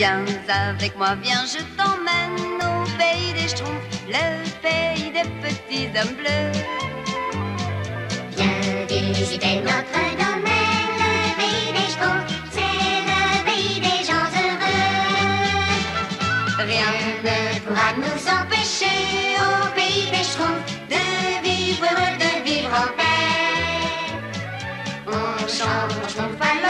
Viens avec moi, viens, je t'emmène au pays des schtroumpfs, le pays des petits hommes bleus. Viens visiter notre domaine, le pays des schtroumpfs, c'est le pays des gens heureux. Rien ne pourra nous empêcher au pays des schtroumpfs de vivre de vivre en paix. On chante, on schtroumpf alors si